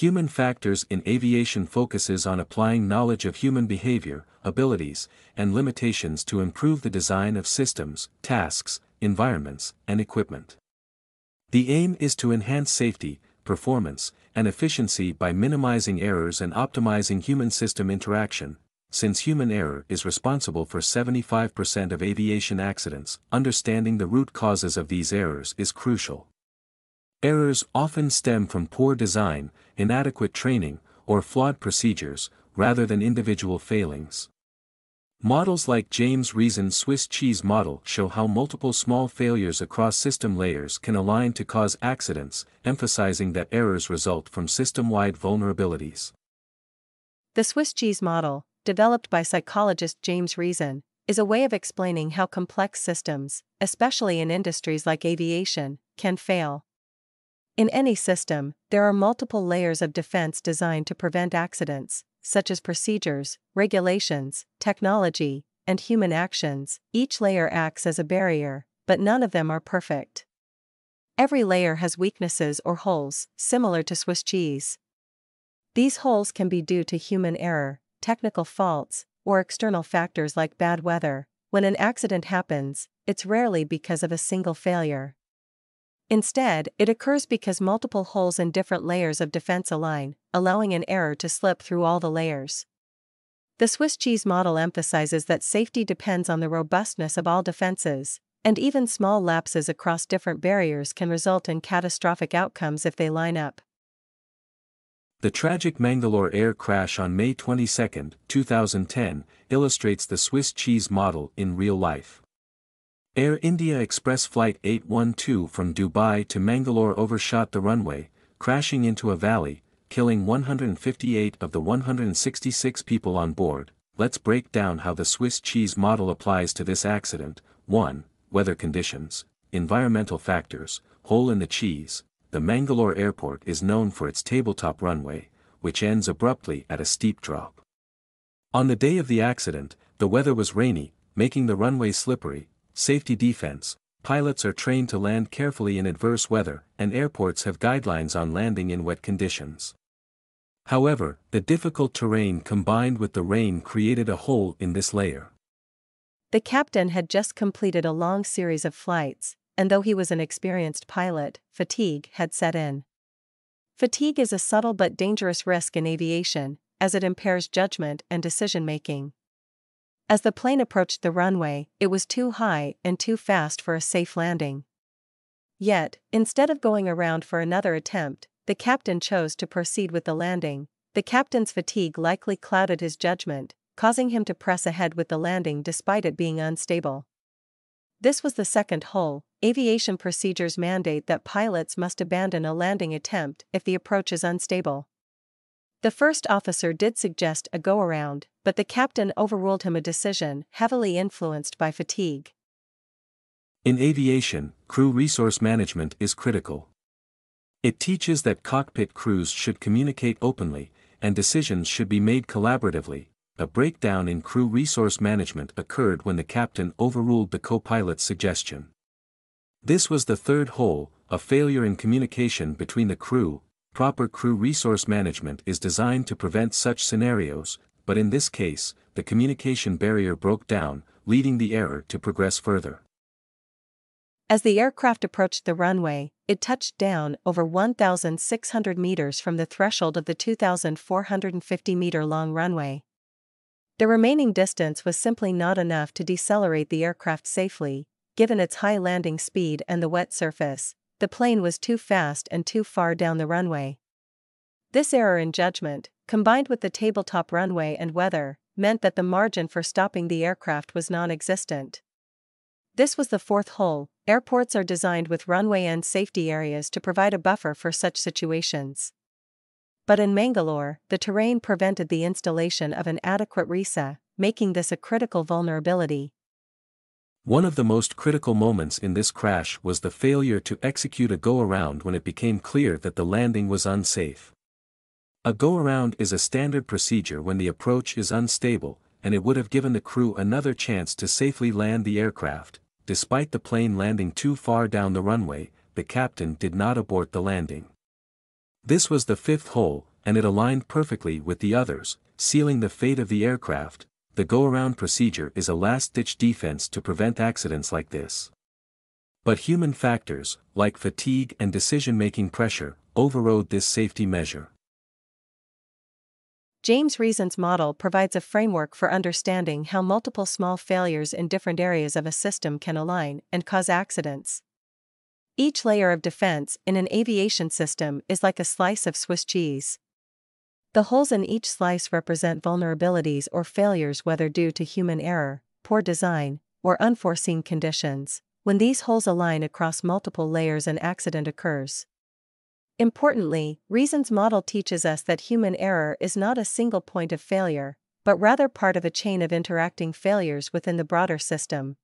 Human factors in aviation focuses on applying knowledge of human behavior, abilities, and limitations to improve the design of systems, tasks, environments, and equipment. The aim is to enhance safety, performance, and efficiency by minimizing errors and optimizing human-system interaction. Since human error is responsible for 75% of aviation accidents, understanding the root causes of these errors is crucial. Errors often stem from poor design, inadequate training, or flawed procedures, rather than individual failings. Models like James Reason's Swiss cheese model show how multiple small failures across system layers can align to cause accidents, emphasizing that errors result from system-wide vulnerabilities. The Swiss cheese model, developed by psychologist James Reason, is a way of explaining how complex systems, especially in industries like aviation, can fail. In any system, there are multiple layers of defense designed to prevent accidents, such as procedures, regulations, technology, and human actions. Each layer acts as a barrier, but none of them are perfect. Every layer has weaknesses or holes, similar to Swiss cheese. These holes can be due to human error, technical faults, or external factors like bad weather. When an accident happens, it's rarely because of a single failure. Instead, it occurs because multiple holes in different layers of defense align, allowing an error to slip through all the layers. The Swiss cheese model emphasizes that safety depends on the robustness of all defenses, and even small lapses across different barriers can result in catastrophic outcomes if they line up. The tragic Mangalore air crash on May 22, 2010, illustrates the Swiss cheese model in real life. Air India Express Flight 812 from Dubai to Mangalore overshot the runway, crashing into a valley, killing 158 of the 166 people on board. Let's break down how the Swiss cheese model applies to this accident. 1. Weather conditions, environmental factors, hole in the cheese. The Mangalore airport is known for its tabletop runway, which ends abruptly at a steep drop. On the day of the accident, the weather was rainy, making the runway slippery, Safety defense Pilots are trained to land carefully in adverse weather, and airports have guidelines on landing in wet conditions. However, the difficult terrain combined with the rain created a hole in this layer. The captain had just completed a long series of flights, and though he was an experienced pilot, fatigue had set in. Fatigue is a subtle but dangerous risk in aviation, as it impairs judgment and decision making. As the plane approached the runway, it was too high and too fast for a safe landing. Yet, instead of going around for another attempt, the captain chose to proceed with the landing. The captain's fatigue likely clouded his judgment, causing him to press ahead with the landing despite it being unstable. This was the second hole. Aviation procedures mandate that pilots must abandon a landing attempt if the approach is unstable. The first officer did suggest a go around, but the captain overruled him a decision heavily influenced by fatigue. In aviation, crew resource management is critical. It teaches that cockpit crews should communicate openly, and decisions should be made collaboratively. A breakdown in crew resource management occurred when the captain overruled the co-pilot's suggestion. This was the third hole, a failure in communication between the crew, proper crew resource management is designed to prevent such scenarios, but in this case, the communication barrier broke down, leading the error to progress further. As the aircraft approached the runway, it touched down over 1,600 meters from the threshold of the 2,450 meter long runway. The remaining distance was simply not enough to decelerate the aircraft safely, given its high landing speed and the wet surface, the plane was too fast and too far down the runway. This error in judgment, combined with the tabletop runway and weather, meant that the margin for stopping the aircraft was non existent. This was the fourth hole. Airports are designed with runway end safety areas to provide a buffer for such situations. But in Mangalore, the terrain prevented the installation of an adequate RESA, making this a critical vulnerability. One of the most critical moments in this crash was the failure to execute a go-around when it became clear that the landing was unsafe. A go-around is a standard procedure when the approach is unstable, and it would have given the crew another chance to safely land the aircraft. Despite the plane landing too far down the runway, the captain did not abort the landing. This was the fifth hole, and it aligned perfectly with the others, sealing the fate of the aircraft. The go-around procedure is a last-ditch defense to prevent accidents like this. But human factors, like fatigue and decision-making pressure, overrode this safety measure. James Reason's model provides a framework for understanding how multiple small failures in different areas of a system can align and cause accidents. Each layer of defense in an aviation system is like a slice of Swiss cheese. The holes in each slice represent vulnerabilities or failures, whether due to human error, poor design, or unforeseen conditions. When these holes align across multiple layers, an accident occurs. Importantly, Reason's model teaches us that human error is not a single point of failure, but rather part of a chain of interacting failures within the broader system.